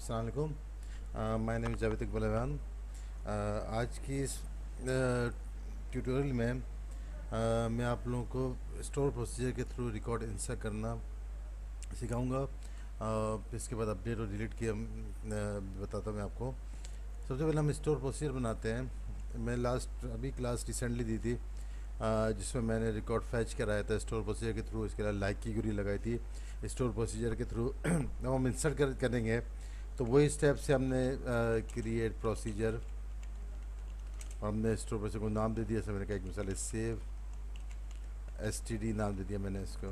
अलकुम my name Javed Iqbal Awan आज की इस ट्यूटोरियल में uh, मैं आप लोगों को स्टोर प्रोसीजर के थ्रू रिकॉर्ड इंसर्ट करना सिखाऊँगा। इसके बाद अपडेट और डिलीट किया बताता हूँ मैं आपको। सबसे पहले हम स्टोर प्रोसीजर बनाते हैं। मैं लास्ट अभी क्लास रिसेंटली दी थी जिसमें मैंने रिकॉर्ड फैच कराया था स्टोर प्रोसीजर के थ्रू। इसके अलावा लाइक की गुरी लगाई थी। स्टोर प्रोसीजर के थ्रू हम इंसर्ट कर करेंगे। तो वही स्टेप से हमने क्रिएट प्रोसीजर और हमने स्टोर प्रोसीजर को नाम दे दिया मैंने कहा एक मिसाल सेव एसटीडी नाम दे दिया मैंने इसको।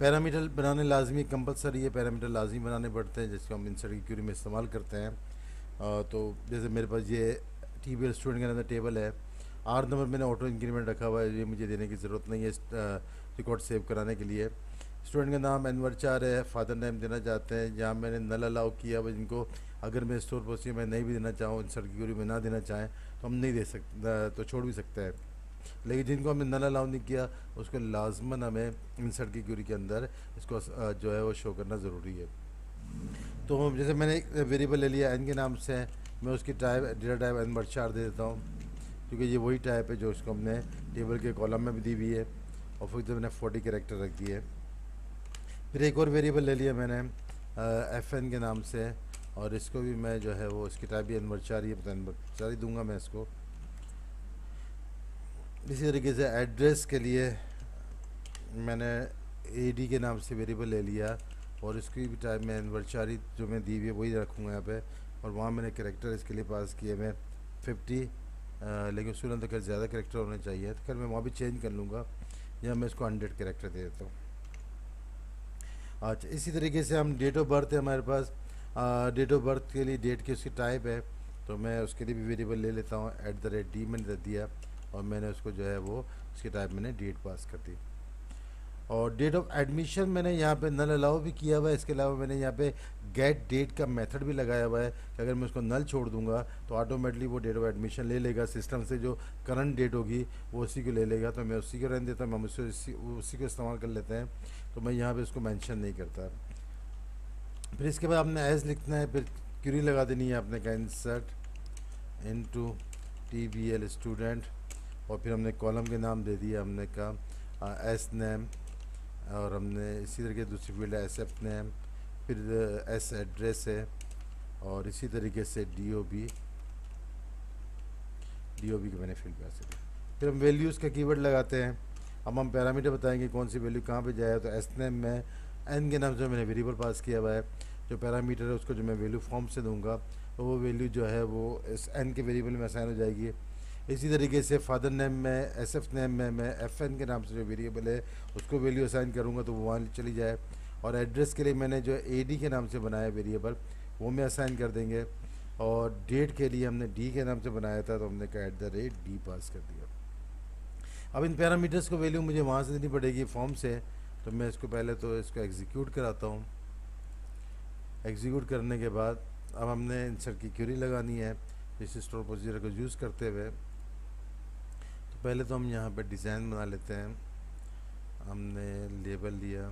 पैरामीटर बनाने लाजमी कंपलसरी है पैरामीटर लाजमी बनाने पड़ते हैं जिसको हम इंसर्ट की क्यूरी में इस्तेमाल करते हैं। आ, तो जैसे मेरे पास ये टी बी स्टूडेंट के अंदर टेबल है। आठ नंबर मैंने ऑटो इंक्रीमेंट रखा हुआ है ये मुझे देने की ज़रूरत नहीं है रिकॉर्ड सेव कराने के लिए। स्टूडेंट का नाम एनवर चार है, फादर नेम देना चाहते हैं जहाँ मैंने नल अलाउ किया हुआ जिनको अगर मैं स्टोर प्रोसीजर में नहीं भी देना चाहूँ इंसर्ट की में ना देना चाहें तो हम नहीं दे सकते तो छोड़ भी सकते हैं। लेकिन जिनको हमने नल अलाउ नहीं किया, उसको लाजमन हमें इंसर्ट की क्यूरी के अंदर इसको जो है वो शो करना ज़रूरी है। तो जैसे मैंने एक वेरिएबल ले लिया एन के नाम से, मैं उसकी टाइप डेटा टाइप एन बर चार दे देता हूँ, क्योंकि ये वही टाइप है जो उसको हमने टेबल के कॉलम में भी दी हुई है, और फिर तो मैंने फोर्टी कैरेक्टर रख दिए। फिर एक और वेरिएबल ले लिया मैंने एफ़ एन के नाम से, और इसको भी मैं जो है वो इसकी टाइप भी अनवर चार ही अनवर चार ही दूँगा मैं इसको। इसी तरीके से एड्रेस के लिए मैंने ए डी के नाम से वेरिएबल ले लिया, और इसकी भी टाइप मैं अनवर चार ही जो मैं दी हुई है, वही रखूँगा यहाँ पे। और वहाँ मैंने करेक्टर इसके लिए पास किए मैं फिफ्टी लेकिन उसके अंदर ज़्यादा करेक्टर होने चाहिए तो खैर मैं वहाँ भी चेंज कर लूँगा, या मैं इसको हंड्रेड करेक्टर दे देता हूँ। अच्छा इसी तरीके से हम डेट ऑफ़ बर्थ है हमारे पास। डेट ऑफ़ बर्थ के लिए डेट की उसकी टाइप है। तो मैं उसके लिए भी वेरिएबल ले लेता हूँ एट द रेट डी मैंने दे दिया और मैंने उसको जो है वो, उसकी टाइप मैंने डेट पास कर दी। और डेट ऑफ़ एडमिशन मैंने यहाँ पे नल अलाउ भी किया हुआ है। इसके अलावा मैंने यहाँ पे गेट डेट का मेथड भी लगाया हुआ है कि अगर मैं उसको नल छोड़ दूँगा तो ऑटोमेटिकली वो डेट ऑफ़ एडमिशन ले लेगा। सिस्टम से जो करंट डेट होगी वो उसी को ले लेगा। तो मैं उसी को रहने देता हूँ हम उससे उसी, को इस्तेमाल कर लेते हैं। तो मैं यहाँ पर उसको मैंशन नहीं करता। फिर इसके बाद आपने एज लिखना है फिर क्यूरी लगा देनी है आपने का insert into T B L student और फिर हमने कॉलम के नाम दे दिया हमने कहा एस नेम और हमने इसी तरीके दूसरी फ़ील्ड है एस एफ़ नेम फिर एस एड्रेस है और इसी तरीके से D O B D O B की मैंने फ़ील्ड पे ऐसे फिर हम वैल्यूज़ का कीवर्ड लगाते हैं। अब हम पैरामीटर बताएँगे कौन सी वैल्यू कहाँ पे जाए तो एस नेम में एन के नाम से मैंने वेरिएबल पास किया हुआ है। जो पैरामीटर है उसको जो मैं वैल्यू फॉर्म से दूँगा तो वो वैल्यू जो है वो एस एन के वेरिएबल में असाइन हो जाएगी। इसी तरीके से फादर नेम में एस एफ़ नेम में, मैं एफ़ एन के नाम से जो वेरिएबल है, उसको वैल्यू असाइन करूँगा तो वो वहाँ चली जाए। और एड्रेस के लिए मैंने जो ए डी के नाम से बनाया वेरिएबल वो मैं असाइन कर देंगे। और डेट के लिए हमने डी के नाम से बनाया था तो हमने कहा at the rate D pass कर दिया। अब इन पैरामीटर्स को वैल्यू मुझे वहाँ से देनी पड़ेगी फॉर्म से तो मैं इसको पहले तो इसको एग्जीक्यूट कराता हूँ। एग्जीक्यूट करने के बाद अब हमने इंसर्ट की क्यूरी लगानी है इस स्टोर प्रोसीजर को यूज़ करते हुए। पहले तो हम यहाँ पे डिज़ाइन बना लेते हैं। हमने लेबल लिया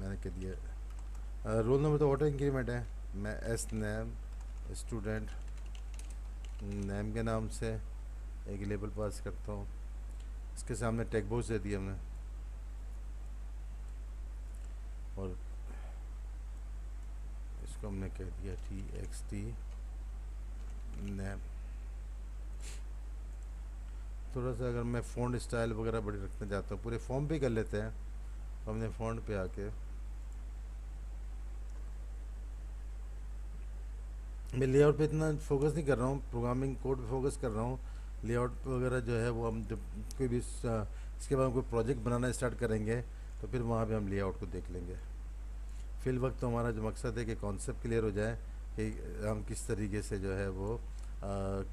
मैंने कह दिया? रोल नंबर तो ऑटो इंक्रीमेंट है। मैं एस नेम स्टूडेंट नेम के नाम से एक लेबल पास करता हूँ। इसके सामने टेक बॉक्स दे दिया हमने। और इसको हमने कह दिया टी एक्स टी नैम थोड़ा सा अगर मैं फ़ॉन्ट स्टाइल वगैरह बड़ी रखना चाहता हूँ, पूरे फॉर्म पे कर लेते हैं तो हमने फ़ॉन्ट पे आके मैं लेआउट पे इतना फोकस नहीं कर रहा हूँ प्रोग्रामिंग कोड पे फोकस कर रहा हूँ लेआउट वगैरह जो है वो हम जब कोई भी इसके बाद हम कोई प्रोजेक्ट बनाना स्टार्ट करेंगे तो फिर वहाँ पे हम लेआउट को देख लेंगे। फिल वक्त तो हमारा जो मकसद है कि कॉन्सेप्ट क्लियर हो जाए कि हम किस तरीके से जो है वो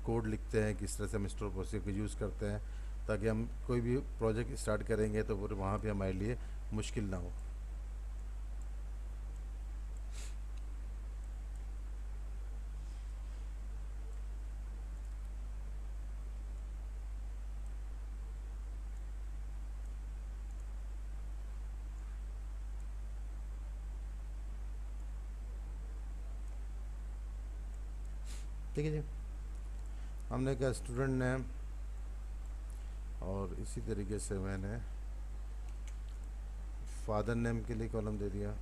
कोड लिखते हैं, किस तरह से हम स्टोर प्रोसीजर को यूज़ करते हैं, ताकि हम कोई भी प्रोजेक्ट स्टार्ट करेंगे तो वहाँ पे हमारे लिए मुश्किल ना हो। ठीक है जी हमने कहा, स्टूडेंट नेम और इसी तरीके से मैंने फादर नेम के लिए कॉलम दे दिया।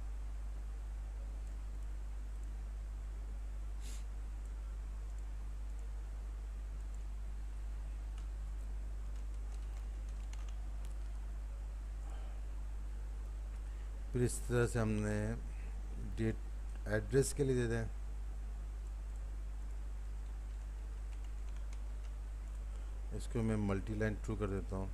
फिर इस तरह से हमने डेट, एड्रेस के लिए दे दें इसको मैं मल्टी लाइन ट्रू कर देता हूँ।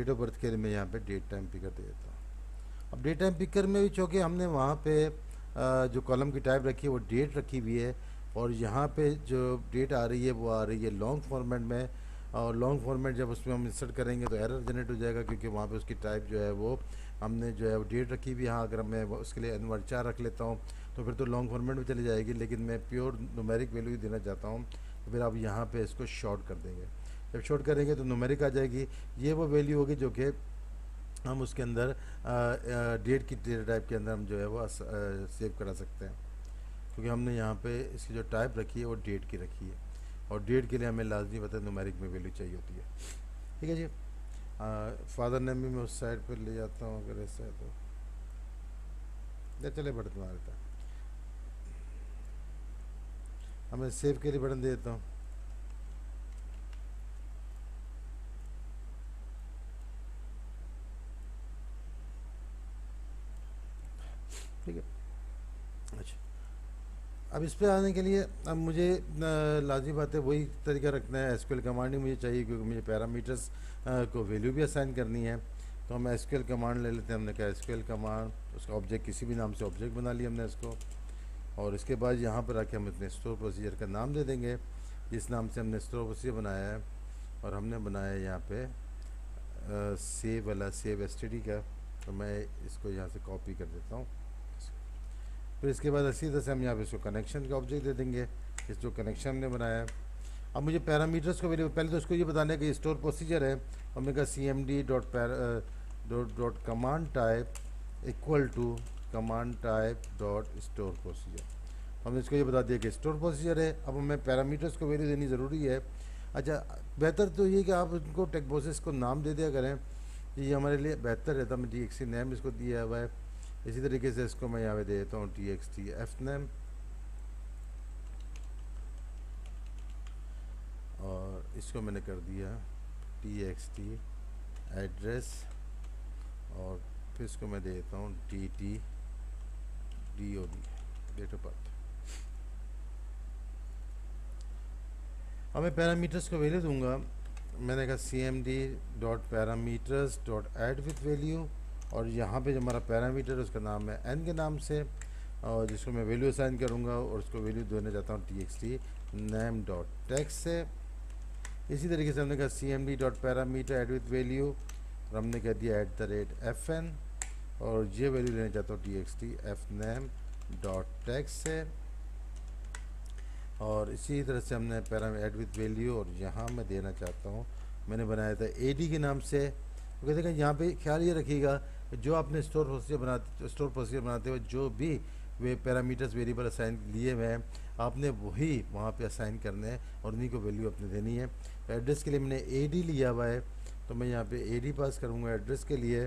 डेट ऑफ़ बर्थ के लिए मैं यहाँ पे डेट टाइम पिकर दे देता हूँ। अब डेट टाइम पिकर में भी चूँकि हमने वहाँ पे जो कॉलम की टाइप रखी है, वो डेट रखी हुई है और यहाँ पे जो डेट आ रही है, वो आ रही है लॉन्ग फॉर्मेट में और लॉन्ग फॉर्मेट जब उसमें हम इंसर्ट करेंगे तो एरर जनरेट हो जाएगा क्योंकि वहाँ पे उसकी टाइप जो है वो हमने जो है वो डेट रखी हुई यहाँ अगर मैं उसके लिए एनवर चार रख लेता हूँ तो फिर तो लॉन्ग फॉर्मेट में चली जाएगी, लेकिन मैं प्योर नुमेरिक वैल्यू देना चाहता हूँ। तो फिर आप यहाँ पर इसको शॉर्ट कर देंगे। जब शॉर्ट करेंगे तो नुमेरिक आ जाएगी। ये वो वैल्यू होगी जो कि हम उसके अंदर डेट की डेटा टाइप के अंदर हम जो है वो सेव करा सकते हैं। क्योंकि हमने यहाँ पे इसकी जो टाइप रखी है, वो डेट की रखी है। और डेट के लिए हमें लाजमी पता है नुमेरिक में वैल्यू चाहिए होती है। ठीक है जी? फादर नेम भी मैं उस साइड पर ले जाता हूँ, अगर ऐसा है तो। या चले बटन था हमें सेव के लिए बटन दे देता हूँ। ठीक है। अच्छा। अब इस पर आने के लिए अब मुझे लाजी बात है, वही तरीका रखना है। एसक्यूएल कमांड ही मुझे चाहिए, क्योंकि मुझे पैरामीटर्स को वैल्यू भी असाइन करनी है। तो हम एसक्यूएल कमांड ले लेते हैं, हमने कहा एसक्यूएल कमांड उसका ऑब्जेक्ट किसी भी नाम से ऑब्जेक्ट बना लिया हमने इसको। और इसके बाद यहाँ पर आके हम इतने स्टोर प्रोसीजर का नाम दे देंगे, जिस नाम से हमने स्टोर प्रोसीजर बनाया है। और हमने बनाया है यहाँ पे सेव वाला सेव एस का। तो मैं इसको यहाँ से कॉपी कर देता हूँ। फिर इसके बाद तरह से हम यहाँ पे इसको कनेक्शन का ऑब्जेक्ट दे देंगे। इस जो कनेक्शन हमने बनाया अब मुझे पैरामीटर्स को वेरिएबल पहले तो उसको ये बताने का स्टोर प्रोसीजर है। और कहा C M D dot dot dot command type equal to command type dot store procedure हमने इसको ये बता दिया कि स्टोर प्रोसीजर है। अब हमें पैरामीटर्स को वैल्यू देनी ज़रूरी है। अच्छा बेहतर तो ये कि आप उनको टेक्बोसिस को नाम दे दिया करें ये हमारे लिए बेहतर रहता मैं डी एक्सी नेम इसको दिया हुआ है। इसी तरीके से इसको मैं यहाँ पे दे देता हूँ T X T F name और इसको मैंने कर दिया टी एक्स टी एड्रेस और फिर इसको मैं दे देता हूँ D T D O D date of birth अब मैं पैरामीटर्स को वैल्यू दूँगा। मैंने कहा C M D dot parameters dot add with value और यहाँ पे जो हमारा पैरामीटर है, उसका नाम है एन के नाम से, और जिसको मैं वैल्यू असाइन करूँगा, और उसको वैल्यू देना चाहता हूँ T X T name dot text से। इसी तरीके से हमने कहा C M D dot parameter add with value और हमने कह दिया at the rate F N और ये वैल्यू लेना चाहता हूँ T X T F name dot text से। और इसी तरह से हमने पैरा एड विथ वैल्यू और यहाँ मैं देना चाहता हूँ, मैंने बनाया था ए डी के नाम से। तो देखिए, यहाँ पे ख्याल ये रखिएगा जो आपने स्टोर प्रोसीजर बनाते स्टोर प्रोसीजर बनाते हुए जो भी वे पैरामीटर्स वेरिएबल असाइन लिए हुए हैं, आपने वही वहाँ पे असाइन करने हैं और उन्हीं को वैल्यू अपने देनी है। एड्रेस के लिए मैंने ए डी लिया हुआ है तो मैं यहाँ पे ए डी पास करूँगा एड्रेस के लिए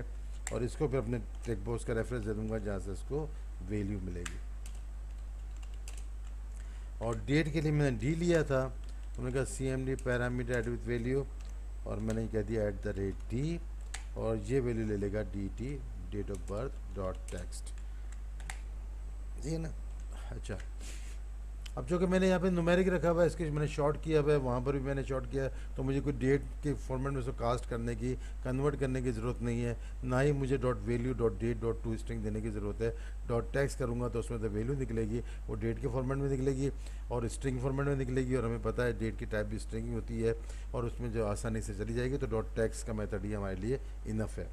और इसको फिर अपने टेक बॉक्स का रेफरेंस दे दूँगा जहाँ से इसको वैल्यू मिलेगी। और डेट के लिए मैंने डी लिया था उन्होंने कहा C M D parameter add with value और मैंने कह दिया एट द रेट डी और ये वैल्यू ले लेगा D T date of birth dot text ठीक है ना? अच्छा। अब जो कि मैंने यहाँ पे नुमेरिक रखा हुआ है, इसके मैंने शॉर्ट किया हुआ है, वहाँ पर भी मैंने शॉर्ट किया तो मुझे कोई डेट के फॉर्मेट में उसको कास्ट करने की कन्वर्ट करने की ज़रूरत नहीं है, ना ही मुझे dot value dot date dot to string देने की ज़रूरत है। डॉट टैक्स करूँगा तो उसमें तो वैल्यू निकलेगी, वो डेट के फॉर्मेट में निकलेगी और स्ट्रिंग फॉर्मेट में निकलेगी और हमें पता है डेट की टाइप भी स्ट्रिंग होती है और उसमें जो आसानी से चली जाएगी तो डॉट टैक्स का मेथड ही हमारे लिए इनफ है।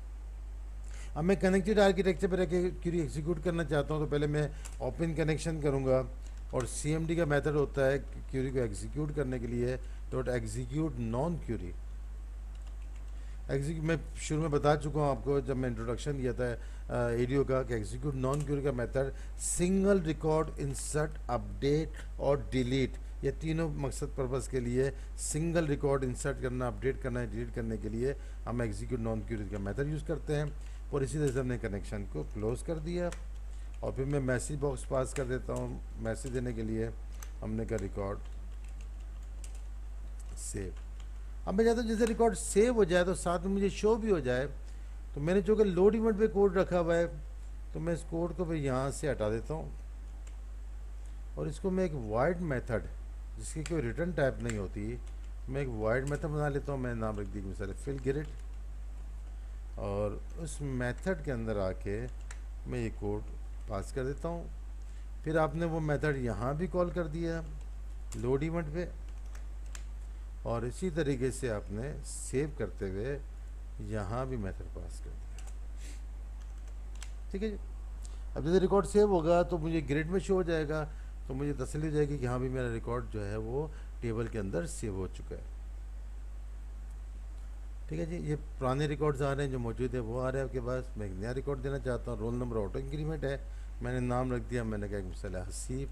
अब मैं कनेक्टेड आर्किटेक्चर पर क्यूरी एग्जीक्यूट करना चाहता हूँ तो पहले मैं ओपन कनेक्शन करूँगा। और सीएमडी का मेथड होता है क्यूरी को एग्जीक्यूट करने के लिए dot execute non query execute मैं शुरू में बता चुका हूँ आपको, जब मैं इंट्रोडक्शन दिया था एडियो का, कि एग्जीक्यूट नॉन क्यूरी का method single record insert update और डिलीट ये तीनों मकसद पर्पज़ के लिए सिंगल रिकॉर्ड इंसर्ट करना अपडेट करना डिलीट करने के लिए हम एग्जीक्यूट नॉन क्यूरी का मेथड यूज़ करते हैं। और इसी तरह से हमने कनेक्शन को क्लोज़ कर दिया। और फिर मैं मैसेज बॉक्स पास कर देता हूँ। मैसेज देने के लिए हमने का रिकॉर्ड सेव अब मैं चाहता हूँ जैसे रिकॉर्ड सेव हो जाए तो साथ में मुझे शो भी हो जाए तो मैंने जो कि लोड इवेंट पे कोड रखा हुआ है तो मैं इस कोड को फिर यहाँ से हटा देता हूँ। और इसको मैं एक वाइड मेथड जिसकी कोई रिटर्न टाइप नहीं होती, मैं एक वाइड मेथड बना लेता हूँ। मैं नाम रख दी मिसाल फिल गिरिट और उस मेथड के अंदर आके मैं ये कोड पास कर देता हूँ। फिर आपने वो मेथड यहाँ भी कॉल कर दिया लोड इवेंट पे। और इसी तरीके से आपने सेव करते हुए यहाँ भी मेथड पास कर दिया। ठीक है जी? अब जैसे रिकॉर्ड सेव होगा तो मुझे ग्रेड में शो हो जाएगा तो मुझे तसली हो जाएगी कि हाँ भी मेरा रिकॉर्ड जो है वो टेबल के अंदर सेव हो चुका है। ठीक है जी? ये पुराने रिकॉर्ड्स आ रहे हैं जो मौजूद है, वो आ रहे हैं आपके पास। मैं एक नया रिकॉर्ड देना चाहता हूँ। रोल नंबर ऑटो इंक्रीमेंट है। मैंने नाम रख दिया, मैंने कहा मिसाल हसीब।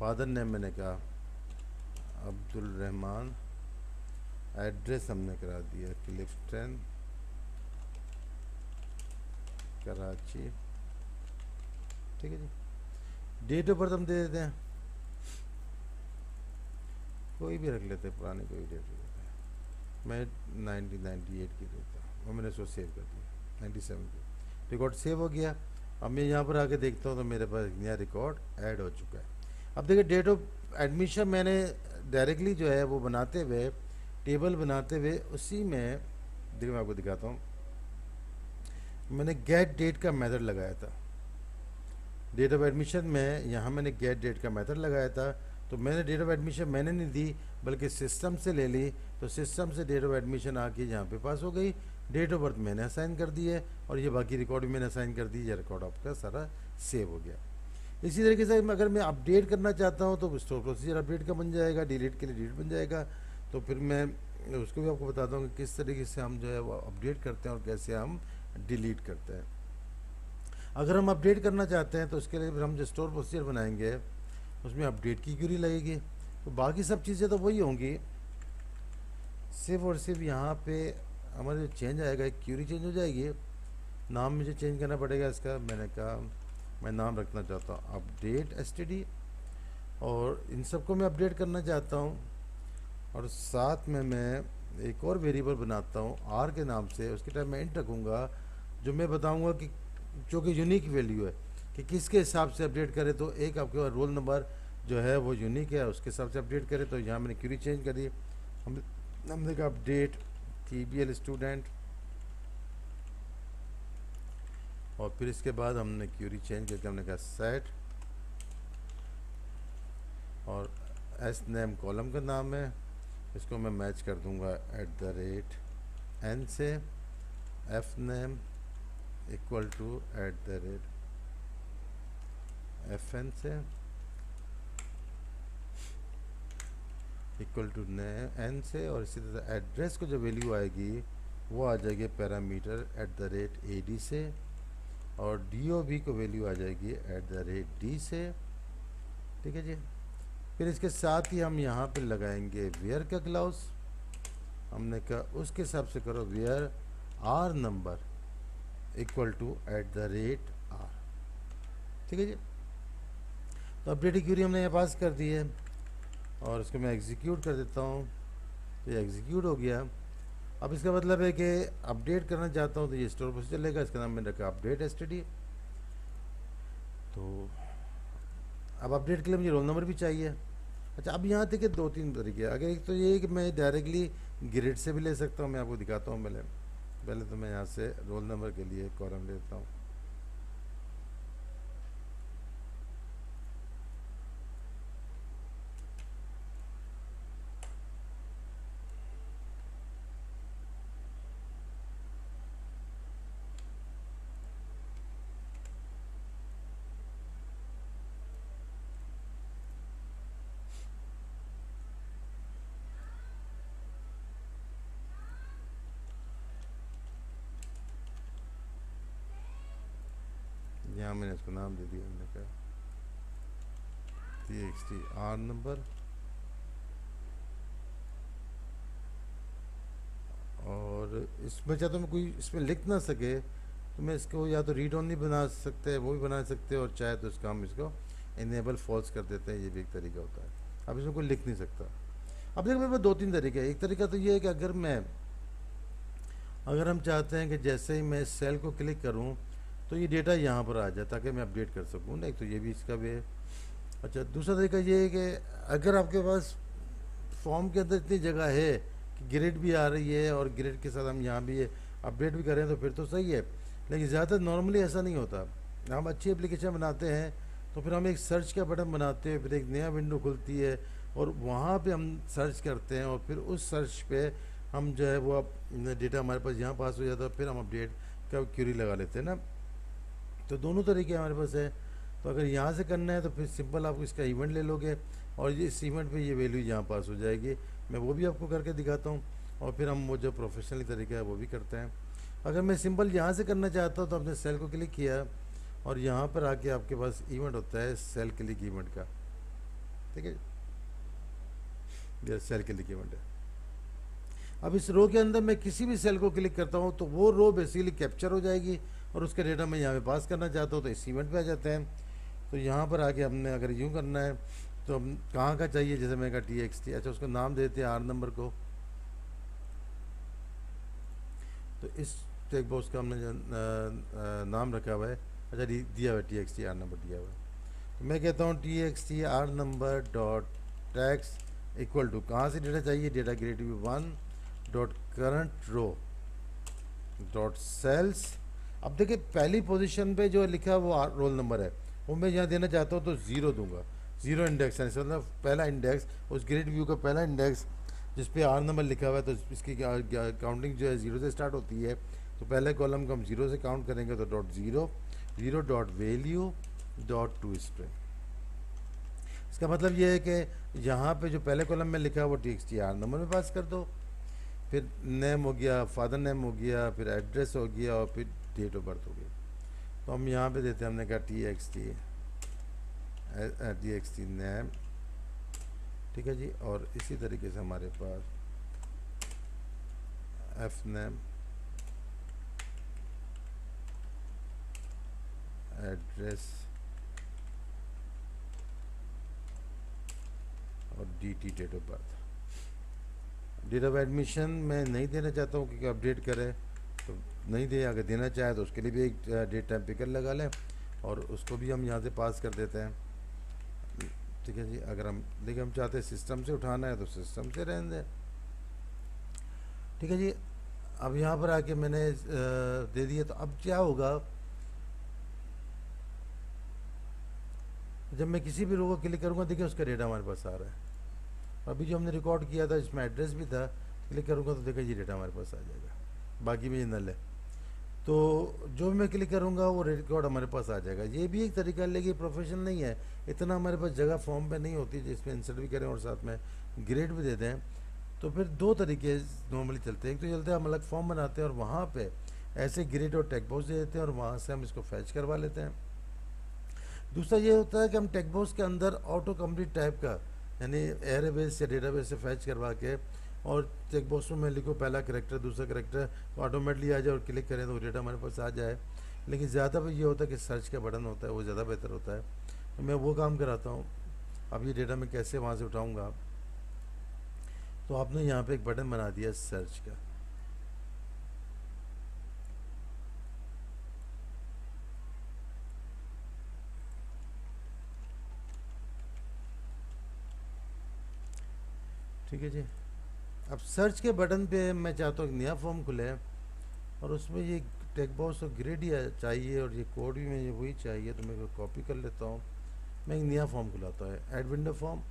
फादर ने, मैंने कहा, अब्दुल रहमान, एड्रेस हमने करा दिया, क्लिफ्टन, कराची। ठीक है जी। डेट ऑफ़ बर्थ हम दे देते हैं। कोई भी रख लेते हैं, पुरानी कोई डेट रख लेते हैं। मैं 1998 की देता हूँ मैंने उसको सेव कर दिया 97 की। रिकॉर्ड सेव हो गया। अब मैं यहाँ पर आके देखता हूँ तो मेरे पास नया रिकॉर्ड ऐड हो चुका है। अब देखिए डेट ऑफ़ एडमिशन मैंने डायरेक्टली जो है वो बनाते हुए टेबल बनाते हुए उसी में, देखिए मैं आपको दिखाता हूँ। मैंने गेट डेट का मेथड लगाया था। डेट ऑफ़ एडमिशन में यहाँ मैंने गेट डेट का मेथड लगाया था। तो मैंने डेट ऑफ़ एडमिशन मैंने नहीं दी, बल्कि सिस्टम से ले ली। तो सिस्टम से डेट ऑफ़ एडमिशन आके यहाँ पे पास हो गई। डेट ऑफ़ बर्थ मैंने असाइन कर दी है और ये बाकी रिकॉर्ड भी मैंने असाइन कर दी, ये रिकॉर्ड आपका सारा सेव हो गया। इसी तरीके से अगर मैं अपडेट करना चाहता हूँ तो स्टोर प्रोसीजर अपडेट का बन जाएगा डिलीट के लिए डिलीट बन जाएगा। तो फिर मैं उसको भी आपको बताता हूँ कि किस तरीके से हम जो है वो अपडेट करते हैं और कैसे हम डिलीट करते हैं। अगर हम अपडेट करना चाहते हैं तो उसके लिए फिर हम जो स्टोर प्रोसीजर बनाएँगे उसमें अपडेट की क्यूरी लगेगी। तो बाकी सब चीज़ें तो वही होंगी। सिर्फ़ और सिर्फ़ यहाँ पे हमारे जो चेंज आएगा, एक क्यूरी चेंज हो जाएगी। नाम मुझे चेंज करना पड़ेगा इसका। मैंने कहा, मैं नाम रखना चाहता हूँ अपडेट एस और इन सबको मैं अपडेट करना चाहता हूँ। और साथ में मैं एक और वेरिएबल बनाता हूँ आर के नाम से। उसके टाइम मैं इंट रखूँगा, जो मैं बताऊँगा कि, जो कि यूनिक वैल्यू है। कि किसके हिसाब से अपडेट करें तो एक आपके पास रोल नंबर जो है वो यूनिक है, उसके हिसाब से अपडेट करें। तो यहाँ मैंने क्यूरी चेंज करी हम हमने कहा update T B L student और फिर इसके बाद हमने क्यूरी चेंज करके हमने कहा सेट और एस नेम कॉलम का नाम है। इसको मैं मैच कर दूँगा एट द रेट एन से। F name equal to at the rate F N से इक्वल टू एन से और इसी तरह एड्रेस को जो वैल्यू आएगी, वो आ जाएगी parameter at the rate A D से और डी ओ बी को वैल्यू आ जाएगी एट द रेट डी से ठीक है जी? फिर इसके साथ ही हम यहाँ पे लगाएँगे वेयर का क्लाउस हमने कहा उसके हिसाब से करो where R number equal to at the rate R ठीक है जी? तो अपडेट क्यूरी हमने यहाँ पास कर दी है और इसको मैं एग्जीक्यूट कर देता हूँ। तो ये एग्जीक्यूट हो गया। अब इसका मतलब है कि अपडेट करना चाहता हूँ तो ये स्टोर पर चलेगा। इसका नाम मैंने रखा अपडेट एसटीडी तो अब अपडेट के लिए मुझे रोल नंबर भी चाहिए। अच्छा अब यहाँ देखिए दो तीन तरीके अगर एक तो ये कि मैं डायरेक्टली ग्रेड से भी ले सकता हूँ। मैं आपको दिखाता हूँ पहले। पहले तो मैं यहाँ से रोल नंबर के लिए कॉलम लेता हूँ यहाँ मैंने इसको नाम दे दिया मैंने कहा T X T R number और इसमें चाहे तो मैं कोई इसमें लिख ना सके तो मैं इसको या तो रीड ऑनली बना सकते, वो भी बना सकते और चाहे तो इसका हम इसको इनेबल फॉल्स कर देते हैं, ये भी एक तरीका होता है। अब इसमें कोई लिख नहीं सकता। अब देखो मेरे पास दो तीन तरीके हैं। एक तरीका तो ये है कि अगर मैं, अगर हम चाहते हैं कि जैसे ही मैं इस सेल को क्लिक करूँ तो ये डेटा यहाँ पर आ जाए ताकि मैं अपडेट कर सकूँ, नहीं तो ये भी इसका भी है। अच्छा दूसरा तरीका ये है कि अगर आपके पास फॉर्म के अंदर इतनी जगह है कि ग्रेड भी आ रही है और ग्रेड के साथ हम यहाँ भी अपडेट भी करें तो फिर तो सही है। लेकिन ज़्यादातर नॉर्मली ऐसा नहीं होता। हम अच्छी एप्लीकेशन बनाते हैं तो फिर हम एक सर्च का बटन बनाते हैं, फिर एक नया विंडो खुलती है और वहाँ पे हम सर्च करते हैं और फिर उस सर्च पे हम जो है वो अब डेटा हमारे पास यहाँ पास हो जाता है, फिर हम अपडेट का क्यूरी लगा लेते हैं ना। तो दोनों तरीके हमारे पास है। तो अगर यहाँ से करना है तो फिर सिंपल आप इसका इवेंट ले लोगे और ये इस इवेंट पे ये वैल्यू यहाँ पास हो जाएगी। मैं वो भी आपको करके दिखाता हूँ और फिर हम वो जो प्रोफेशनली तरीका है वो भी करते हैं। अगर मैं सिंपल यहाँ से करना चाहता हूँ तो आपने सेल को क्लिक किया और यहाँ पर आके आपके पास इवेंट होता है सेल क्लिक इवेंट का। ठीक है? ये सेल क्लिक इवेंट है। अब इस रो के अंदर मैं किसी भी सेल को क्लिक करता हूँ तो वो रो बेसिकली कैप्चर हो जाएगी और उसका डेटा मैं यहाँ पे पास करना चाहता हूँ तो इस इवेंट पे आ जाते हैं। तो यहाँ पर आके हमने अगर यूँ करना है तो हम कहाँ का चाहिए? जैसे मैं कहा टी एक्स टी अच्छा उसको नाम देते हैं आर नंबर को। तो इस चेक बॉक्स का हमने जो नाम रखा हुआ है। अच्छा दिया हुआ है T X T R number दिया हुआ है। तो मैं कहता हूँ T X T R number dot text equal to कहाँ से डेटा चाहिए? Data grid one dot current row dot cells अब देखिए, पहली पोजीशन पे जो लिखा है वो रोल नंबर है। वो मैं यहाँ देना चाहता हूँ तो ज़ीरो दूँगा। ज़ीरो इंडेक्स है मतलब पहला इंडेक्स उस ग्रेड व्यू का पहला इंडेक्स जिस पे आर नंबर लिखा हुआ है तो इसकी काउंटिंग जो है ज़ीरो से स्टार्ट होती है। तो पहले कॉलम को हम ज़ीरो से काउंट करेंगे तो dot zero zero dot value dot to इस पर इसका मतलब ये है कि यहाँ पे जो पहले कॉलम में लिखा है, वो T X T R number में पास कर दो। फिर नेम हो गया फादर नेम हो गया, फिर एड्रेस हो गया, और फिर डेट ऑफ़ बर्थ हो गई तो हम यहाँ पे देते हैं, हमने कहा T X T T X T name ठीक है जी? और इसी तरीके से हमारे पास एफ़ नेम एड्रेस और D T date of birth date of admission मैं नहीं देना चाहता हूँ क्योंकि अपडेट करें। नहीं दे, अगर देना चाहे तो उसके लिए भी एक डेट टाइम पिकर लगा लें और उसको भी हम यहाँ से पास कर देते हैं। ठीक है जी, अगर हम, देखिए हम चाहते हैं सिस्टम से उठाना है तो सिस्टम से रहने दें। ठीक है जी, अब यहाँ पर आके मैंने दे दिया तो अब क्या होगा? जब मैं किसी भी रो को क्लिक करूँगा, देखिए उसका डेटा हमारे पास आ रहा है। अभी जो हमने रिकॉर्ड किया था, इसमें एड्रेस भी था क्लिक करूँगा तो देखिए ये डेटा हमारे पास आ जाएगा। बाकी भी नल है। तो जो मैं क्लिक करूँगा, वो रिकॉर्ड हमारे पास आ जाएगा। ये भी एक तरीका है, लेकिन प्रोफेशनल नहीं है। इतना हमारे पास जगह फॉर्म पे नहीं होती, जिसमें इंसर्ट भी करें और साथ में ग्रेड भी देते हैं तो फिर दो तरीके नॉर्मली चलते हैं। एक तो चलते हैं, हम अलग फॉर्म बनाते हैं और वहाँ पर ऐसे ग्रेड और टेक बॉक्स दे देते हैं और वहाँ से हम इसको फैच करवा लेते हैं। दूसरा ये होता है कि हम टेक बॉक्स के अंदर ऑटो कंप्लीट टाइप का, यानी एयर बेस या डेटा बेस से फैच करवा के और चेक बॉक्स में लिखो पहला करेक्टर दूसरा करेक्टर तो ऑटोमेटिकली आ जाए और क्लिक करें तो वो डेटा हमारे पास आ जाए। लेकिन ज़्यादा ये होता है कि सर्च का बटन होता है, वो ज़्यादा बेहतर होता है। तो मैं वो काम कराता हूँ। अब ये डेटा मैं कैसे वहाँ से उठाऊँगा? तो आपने यहाँ पर एक बटन बना दिया सर्च का। ठीक है जी? अब सर्च के बटन पे मैं चाहता हूँ एक नया फॉर्म खुले और उसमें ये टेक बॉक्स और ग्रेड ही चाहिए और ये कोड भी मुझे वही चाहिए तो मैं कॉपी कर लेता हूँ। मैं एक नया फॉर्म खुलाता है एड विंडो फॉर्म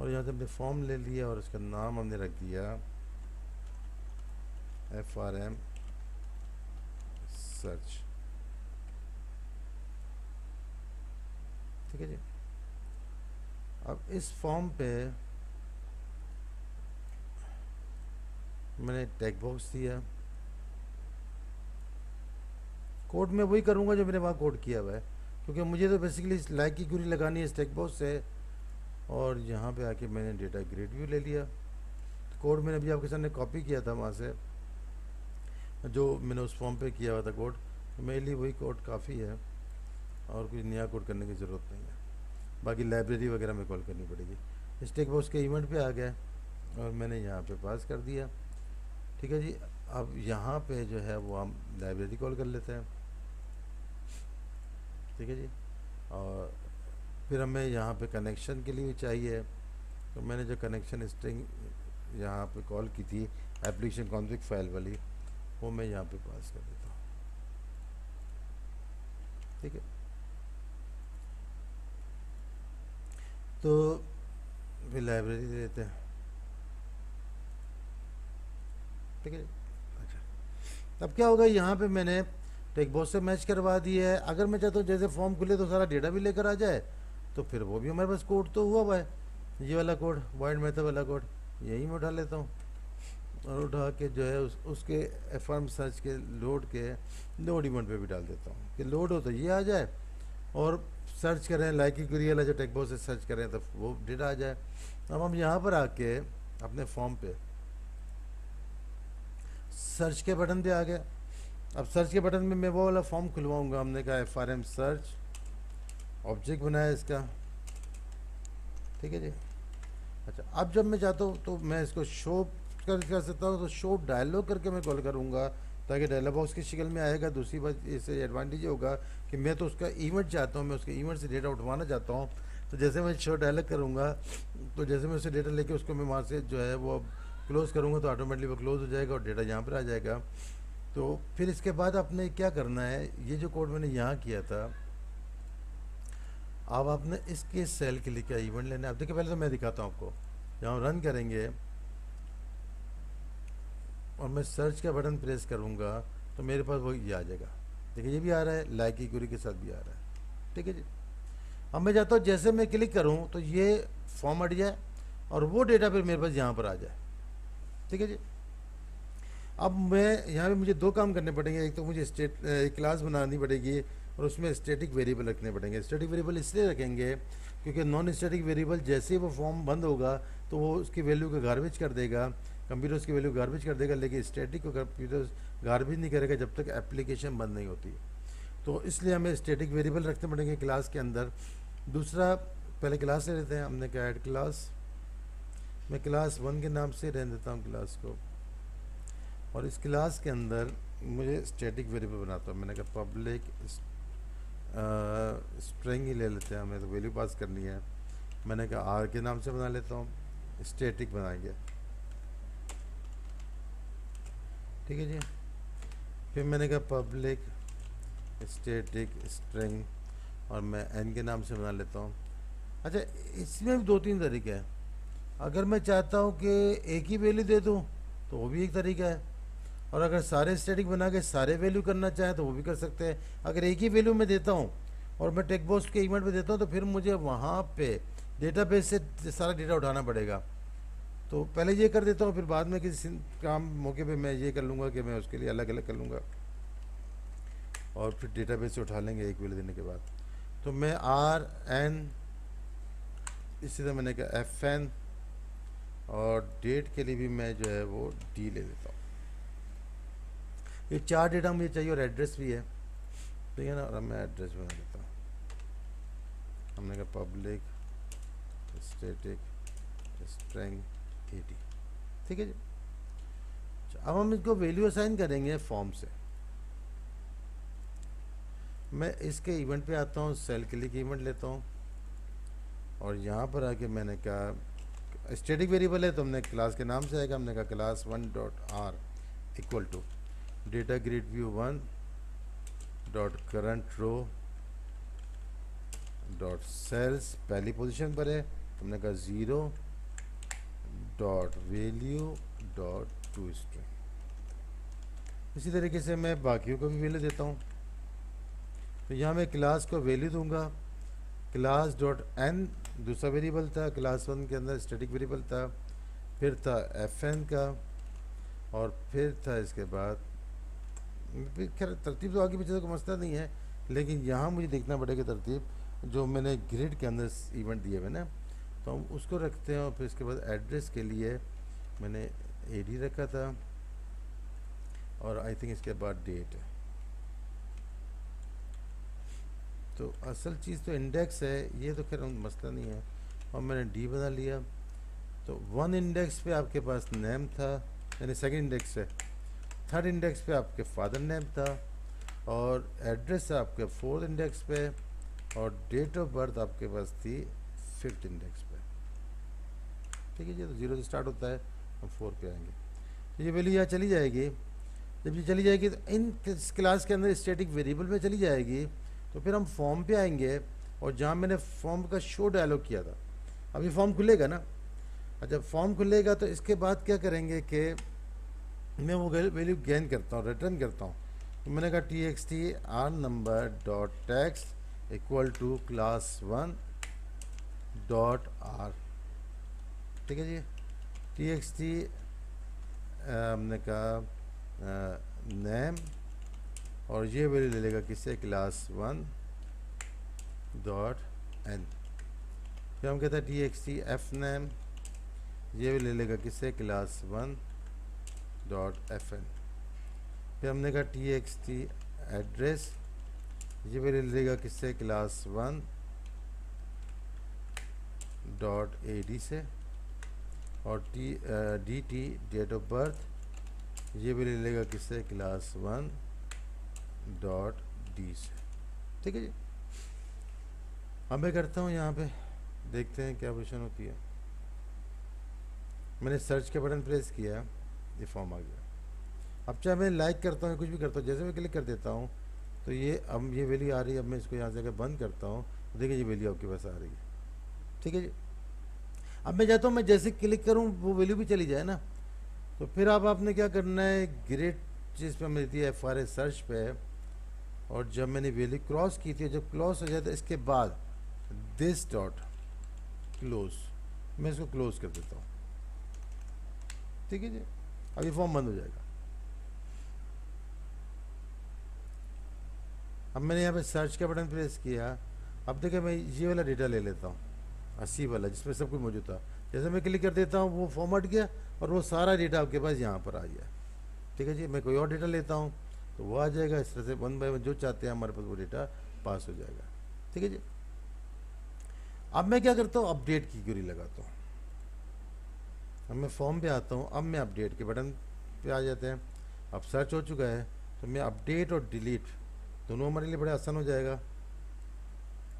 और यहाँ से हमने फॉर्म ले लिया और इसका नाम हमने रख दिया। एफ़ आर एम सर्च ठीक है जी? अब इस फॉर्म पे मैंने टेक बॉक्स दिया। कोड में वही करूँगा जो मैंने वहाँ कोड किया हुआ है। क्योंकि मुझे तो बेसिकली लाइक की क्यूरी लगानी है स्टेक बॉक्स से। और यहाँ पे आके मैंने डेटा ग्रेड व्यू ले लिया। तो कोड मैंने अभी आपके सामने कॉपी किया था वहाँ से। जो मैंने उस फॉर्म पे किया हुआ था कोड तो मेरे लिए वही कोड काफ़ी है। और कुछ नया कोड करने की ज़रूरत नहीं है। बाकी लाइब्रेरी वगैरह में कॉल करनी पड़ेगी। स्टेक बॉक्स के इवेंट पे आ गया। और मैंने यहाँ पे पास कर दिया। ठीक है जी, अब यहाँ पे जो है वो हम लाइब्रेरी कॉल कर लेते हैं। ठीक है जी, और फिर हमें यहाँ पे कनेक्शन के लिए चाहिए। तो मैंने जो कनेक्शन स्ट्रिंग यहाँ पे कॉल की थी एप्लीकेशन कॉन्फ्लिक फ़ाइल वाली, वो मैं यहाँ पे पास कर देता हूँ। ठीक है? तो फिर लाइब्रेरी देते हैं। ठीक है। अच्छा। अब क्या होगा यहाँ पे मैंने टेक बॉक्स से मैच करवा दिया है। अगर मैं चाहता हूँ जैसे फॉर्म खुले तो सारा डेटा भी लेकर आ जाए तो फिर वो भी हमारे पास कोड तो हुआ हुआ है। ये वाला कोड वाइड मेथड वाला कोड यही मैं उठा लेता हूँ। और उठा के जो है उस, उसके एफ़ सर्च के लोड के लोड इवेंट पे भी डाल देता हूँ कि लोड हो तो ये आ जाए। और सर्च करें लाइक की क्रियल जो टेकबॉक्स से सर्च करें तो वो डेटा आ जाए। अब हम यहाँ पर आके अपने फॉर्म पे सर्च के बटन पे आ गया। अब सर्च के बटन में मैं वो वाला फॉर्म खुलवाऊँगा। हमने कहा F R M search object बनाया इसका। ठीक है जी? अच्छा अब जब मैं चाहता हूँ तो मैं इसको शो कर कर सकता हूँ। तो शो डायलॉग करके मैं कॉल करूँगा ताकि डायलॉग बॉक्स की शक्ल में आएगा। दूसरी बात इससे एडवांटेज ये होगा कि मैं तो उसका इवेंट चाहता हूँ, मैं उसके इवेंट से डेटा उठवाना चाहता हूँ। तो जैसे मैं शो डायलॉग करूँगा तो जैसे मैं उसे डेटा लेके उसको मैं वहाँ से जो है वो क्लोज़ करूँगा तो ऑटोमेटिकली वो क्लोज़ हो जाएगा और डेटा यहाँ पर आ जाएगा। तो फिर इसके बाद आपने क्या करना है? ये जो कोड मैंने यहाँ किया था, अब आपने इसके सेल के लिए क्या इवेंट लेना है? अब देखिए, पहले तो मैं दिखाता हूँ आपको। जहाँ रन करेंगे और मैं सर्च का बटन प्रेस करूँगा तो मेरे पास वो ये आ जाएगा। देखिए, ये भी आ रहा है लाइक क्यूरी के साथ भी आ रहा है। ठीक है जी? अब मैं चाहता हूँ जैसे मैं क्लिक करूँ तो ये फॉर्म हट जाए और वो डेटा फिर मेरे पास यहाँ पर आ जाए। ठीक है जी? अब मैं, यहाँ पे मुझे दो काम करने पड़ेंगे। एक तो मुझे स्टेट एक क्लास बनानी पड़ेगी और उसमें स्टेटिक वेरिएबल रखने पड़ेंगे। स्टेटिक वेरिएबल इसलिए रखेंगे क्योंकि नॉन स्टेटिक वेरिएबल जैसे ही वो फॉर्म बंद होगा तो वो उसकी वैल्यू को गार्बेज कर देगा। कंप्यूटर उसकी वैल्यू गार्बेज कर देगा, लेकिन स्टेटिक को कंप्यूटर गार्बेज नहीं करेगा जब तक एप्लीकेशन बंद नहीं होती। तो इसलिए हमें स्टेटिक वेरिएबल रखने पड़ेंगे क्लास के अंदर। दूसरा, पहले क्लास ले लेते हैं। हमने कहा ऐड क्लास मैं क्लास वन के नाम से रहने देता हूँ क्लास को। और इस क्लास के अंदर मुझे स्टैटिक वेरिएबल बनाता हूँ। मैंने कहा पब्लिक स्ट्रिंग ही ले लेते हैं, हमें तो वैल्यू पास करनी है। मैंने कहा आर के नाम से बना लेता हूँ स्टैटिक बनाएँगे। ठीक है जी? फिर मैंने कहा पब्लिक स्टैटिक स्ट्रिंग और मैं एन के नाम से बना लेता हूँ। अच्छा इसमें भी दो तीन तरीके हैं। अगर मैं चाहता हूँ कि एक ही वैल्यू दे दूँ तो वो भी एक तरीका है। और अगर सारे स्टैटिक बना के सारे वैल्यू करना चाहें तो वो भी कर सकते हैं। अगर एक ही वैल्यू में देता हूँ और मैं टेक बॉक्स के इवेंट में देता हूँ तो फिर मुझे वहाँ पे डेटाबेस से सारा डेटा उठाना पड़ेगा। तो पहले ये कर देता हूँ, फिर बाद में किसी काम मौके पे मैं ये कर लूँगा कि मैं उसके लिए अलग अलग कर लूँगा। और फिर डेटाबेस से उठा लेंगे एक वैल्यू देने के बाद। तो मैं आर एन इसी तरह मैंने कहा एफ़ एन और डेट के लिए भी मैं जो है वो डी ले लेता हूँ। ये चार डेटा मुझे चाहिए और एड्रेस भी है। ठीक है ना, और मैं एड्रेस बना देता हूँ। हमने कहा पब्लिक स्टेटिक स्ट्रेंग एटी ठीक है जी? अब हम इसको वैल्यू असाइन करेंगे फॉर्म से। मैं इसके इवेंट पे आता हूँ सेल के लिए इवेंट लेता हूँ। और यहाँ पर आके मैंने कहा स्टैटिक वेरिएबल है तो हमने क्लास के नाम से आएगा, हमने कहा class one dot R equal to data grid view one dot current row dot cells पहली पोजीशन पर है, हमने कहा zero dot value dot to string इसी तरीके से मैं बाकियों को भी वैल्यू देता हूँ। तो यहाँ मैं क्लास को वैल्यू दूँगा क्लास डॉट एन दूसरा वेरिएबल था क्लास वन के अंदर स्टैटिक वेरिएबल था, फिर था एफ़ एन का, और फिर था इसके बाद, फिर खैर तरतीब तो आगे पीछे को मसला नहीं है, लेकिन यहाँ मुझे देखना पड़ेगा तरतीब, जो मैंने ग्रिड के अंदर इवेंट दिए हुए ना तो हम उसको रखते हैं और फिर इसके बाद एड्रेस के लिए मैंने ए डी रखा था, और आई थिंक इसके बाद डेट है। तो असल चीज़ तो इंडेक्स है, ये तो खैर मसला नहीं है। और मैंने डी बना लिया। तो वन इंडेक्स पे आपके पास नेम था, यानी सेकंड इंडेक्स है। थर्ड इंडेक्स पे आपके फादर नेम था, और एड्रेस आपके फोर्थ इंडेक्स पे, और डेट ऑफ़ बर्थ आपके पास थी फिफ्थ इंडेक्स पे। ठीक है जी तो ज़ीरो से स्टार्ट होता है, हम फोर पे आएँगे। तो ये वैल्यू यहाँ चली जाएगी। जब ये चली जाएगी तो इन क्लास के अंदर स्टेटिक वेरिएबल में चली जाएगी तो फिर हम फॉर्म पे आएँगे और जहाँ मैंने फॉर्म का शो डायलॉग किया था। अभी फॉर्म खुलेगा ना? जब फॉर्म खुलेगा तो इसके बाद क्या करेंगे कि मैं वो वैल्यू गेन करता हूँ रिटर्न करता हूँ। तो मैंने कहा T X T R number dot text equal to class one dot R ठीक है जी? टी एक्स टी हमने कहा नेम और ये वैल्यू ले लेगा किससे? Class one dot N. फिर हम कहते हैं T X T F name. ये भी ले लेगा किससे? Class one dot F N. फिर हमने कहा टी एक्स टी एड्रेस। ये भी ले लेगा किससे? Class one dot A D से। और T D T, date of birth. ये भी ले लेगा किससे? क्लास वन डॉट डी से। ठीक है जी? अब मैं करता हूँ यहाँ पे, देखते हैं क्या पोजिशन होती है। मैंने सर्च के बटन प्रेस किया, ये फॉर्म आ गया। अब चाहे मैं लाइक करता हूँ कुछ भी करता हूँ, जैसे मैं क्लिक कर देता हूँ तो ये अब ये वैल्यू आ रही है, अब मैं इसको यहाँ से अगर बंद करता हूँ तो देखिए ये वैल्यू आपके पास आ रही है। ठीक है जी? अब मैं चाहता हूँ मैं जैसे क्लिक करूँ, वो वैल्यू भी चली जाए ना। तो फिर अब आपने क्या करना है ग्रेट चीज़ पर मिलती है एफ़ सर्च पे। और जब मैंने वैल्यू क्रॉस की थी, जब क्रॉस हो जाए तो इसके बाद दिस डॉट क्लोज मैं इसको क्लोज कर देता हूँ। ठीक है जी? अब ये फॉर्म बंद हो जाएगा। अब मैंने यहाँ पे सर्च का बटन प्रेस किया। अब देखिए मैं ये वाला डेटा ले लेता हूँ, अस्सी वाला, जिसमें सब कुछ मौजूद था। जैसे मैं क्लिक कर देता हूँ, वो फॉर्म हट गया और वो सारा डेटा आपके पास यहाँ पर आ गया। ठीक है जी? मैं कोई और डेटा लेता हूँ। तो वो आ जाएगा, इस तरह से वन बाय वन जो चाहते हैं हमारे पास वो डेटा पास हो जाएगा। ठीक है जी? अब मैं क्या करता हूँ? अपडेट की क्यूरी लगाता हूँ। अब मैं फॉर्म पे आता हूँ। अब मैं अपडेट के बटन पे आ जाते हैं। अब सर्च हो चुका है। तो मैं अपडेट और डिलीट दोनों हमारे लिए बड़े आसान हो जाएगा।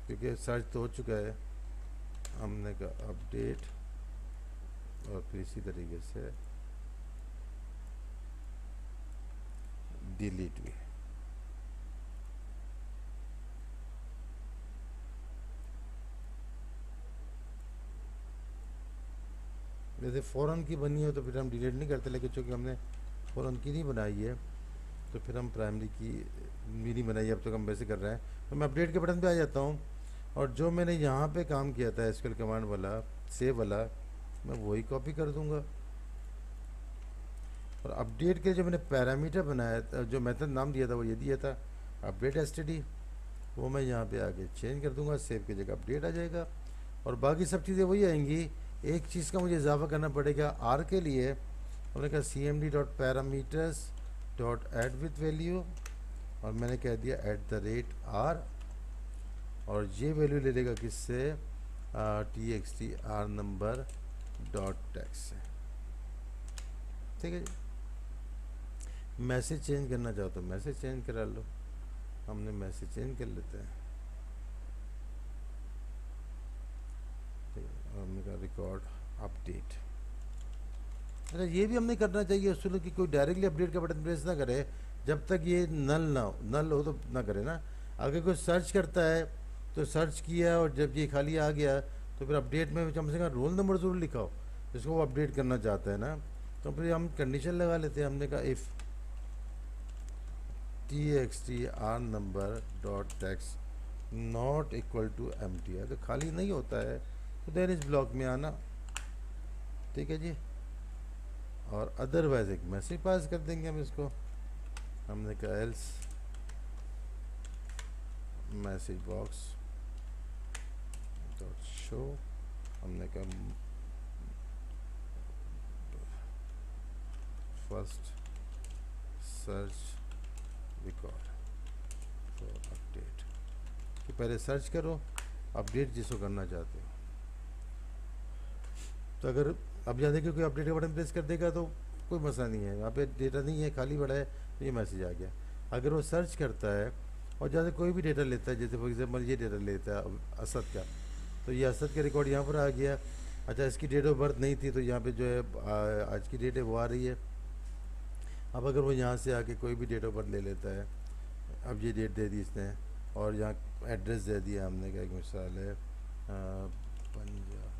क्योंकि सर्च तो हो चुका है। हमने कहा अपडेट और फिर इसी तरीके से डिलीट भी जैसे फ़ौरन की बनी हो तो फिर हम डिलीट नहीं करते, लेकिन चूँकि हमने फ़ौरन की नहीं बनाई है तो फिर हम प्राइमरी की नहीं बनाई, अब तक हम वैसे कर रहे हैं। तो मैं अपडेट के बटन पे आ जाता हूँ, और जो मैंने यहाँ पे काम किया था एसक्यूएल कमांड वाला सेव वाला, मैं वही कॉपी कर दूँगा। और अपडेट के लिए जो मैंने पैरामीटर बनाया था, जो मेथड नाम दिया था, वो ये दिया था अपडेट एस वो मैं यहाँ पे आके चेंज कर दूँगा सेव की जगह अपडेट आ जाएगा। और बाकी सब चीज़ें वही आएँगी। एक चीज़ का मुझे इजाफा करना पड़ेगा आर के लिए। हमने कहा C M D dot parameters dot add with value और मैंने कह दिया एट द रेट आर और ये वैल्यू ले लेगा किससे? T X T R number dot text से। ठीक है जी? मैसेज चेंज करना चाहो तो मैसेज चेंज करा लो। हमने मैसेज चेंज कर लेते हैं। हमने कहा रिकॉर्ड अपडेट अच्छा ये भी हमने करना चाहिए उसमें कि कोई डायरेक्टली अपडेट का बटन प्रेस ना करे। जब तक ये नल ना हो नल हो तो ना करे ना। अगर कोई सर्च करता है तो सर्च किया और जब ये खाली आ गया तो फिर अपडेट में कम से कम रोल नंबर ज़रूर लिखा हो जिसको वो अपडेट करना चाहता है ना। तो फिर हम कंडीशन लगा लेते हैं। हमने कहा if T X T R number dot text not equal to M है तो खाली नहीं होता है तो देर इस ब्लॉक में आना। ठीक है जी? और अदरवाइज़ एक मैसेज पास कर देंगे हम इसको। हमने कहा else message box dot show हमने कहा first search record for update तो पहले सर्च करो अपडेट जिसको करना चाहते हो। तो अगर अब यहाँ देखिए कोई अपडेट का बटन प्रेस कर देगा तो कोई मसला नहीं है। यहाँ पे डेटा नहीं है, खाली बड़ा है तो ये मैसेज आ गया। अगर वो सर्च करता है और जैसे कोई भी डेटा लेता है, जैसे फॉर एग्ज़ाम्पल ये डेटा लेता है, असद का तो ये असद का रिकॉर्ड यहाँ पर आ गया। अच्छा इसकी डेट ऑफ़ बर्थ नहीं थी तो यहाँ पे जो है आज की डेट है, वो आ रही है। अब अगर वो यहाँ से आके कोई भी डेट ऑफ़ बर्थ ले लेता है, अब ये डेट दे दी इसने, और यहाँ एड्रेस दे दिया हमने, क्या मिसाल है पंजाब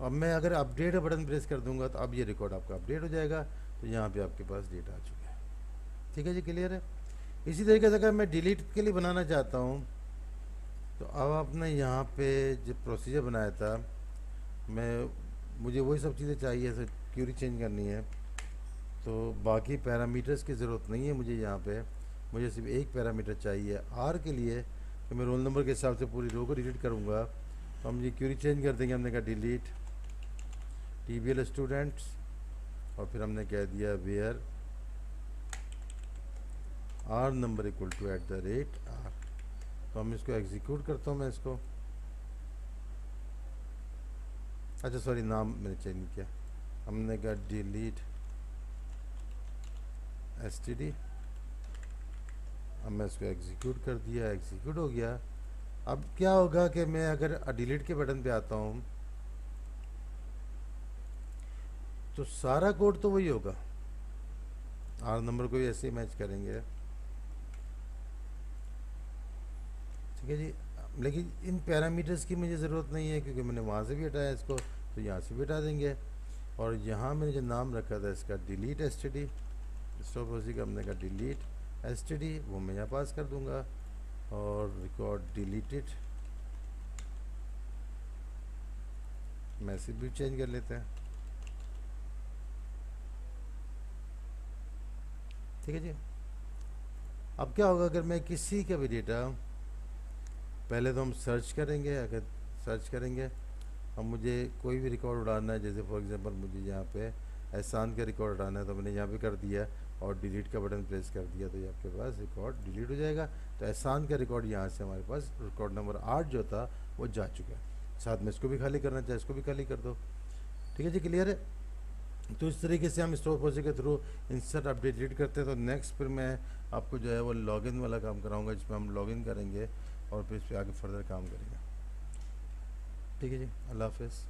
अब मैं अगर अपडेट बटन प्रेस कर दूँगा तो अब ये रिकॉर्ड आपका अपडेट हो जाएगा तो यहाँ पे आपके पास डेटा आ चुका है। ठीक है जी क्लियर है? इसी तरीके से अगर मैं डिलीट के लिए बनाना चाहता हूँ तो अब आपने यहाँ पे जो प्रोसीजर बनाया था, मैं, मुझे वही सब चीज़ें चाहिए सर क्यूरी चेंज करनी है। तो बाकी पैरामीटर्स की ज़रूरत नहीं है मुझे यहाँ पे, मुझे सिर्फ़ एक पैरामीटर चाहिए। आर के लिए कि मैं रोल नंबर के हिसाब से पूरी रो को डिलीट करूँगा। तो हम ये क्यूरी चेंज कर देंगे, हमने कहा delete T B L students और फिर हमने कह दिया where R number equal to at the rate तो हम इसको एग्जीक्यूट करता हूँ मैं इसको। अच्छा सॉरी नाम मैंने चेंज नहीं किया। हमने कहा डिलीट एस टी डी अब मैं इसको एग्जीक्यूट कर दिया एग्जीक्यूट हो गया। अब क्या होगा कि मैं अगर डिलीट के बटन पे आता हूँ तो सारा कोड तो वही होगा। आर नंबर को भी ऐसे ही मैच करेंगे। ठीक है जी। लेकिन इन पैरामीटर्स की मुझे ज़रूरत नहीं है क्योंकि मैंने वहाँ से भी हटाया इसको तो यहाँ से भी हटा देंगे। और यहाँ मैंने जो नाम रखा था इसका delete S T D stop उसी का हमने कहा डिलीट एस टी डी वो मैं यहाँ पास कर दूँगा। और रिकॉर्ड डिलीटेड मैसेज भी चेंज कर लेते हैं। ठीक है जी। अब क्या होगा अगर मैं किसी का भी डेटा पहले तो हम सर्च करेंगे, अगर सर्च करेंगे अब मुझे कोई भी रिकॉर्ड उड़ाना है, जैसे फॉर एग्जांपल मुझे यहाँ पे एहसान का रिकॉर्ड उड़ाना है तो मैंने यहाँ पे कर दिया और डिलीट का बटन प्रेस कर दिया तो ये आपके पास रिकॉर्ड डिलीट हो जाएगा। तो एहसान का रिकॉर्ड यहाँ से हमारे पास रिकॉर्ड नंबर आठ जो था, वो जा चुका है। साथ में इसको भी खाली करना चाहे, इसको भी खाली कर दो। ठीक है जी क्लियर है? तो इस तरीके से हम स्टोर प्रोजेक्ट के थ्रू इंस्टेंट अपडेट डिलीट करते हैं तो नेक्स्ट फिर मैं आपको जो है वो लॉगिन वाला काम कराऊँगा, जिसमें हम लॉगिन करेंगे। और फिर इस पर आगे फर्दर काम करेंगे। ठीक है जी। अल्लाह हाफिज़।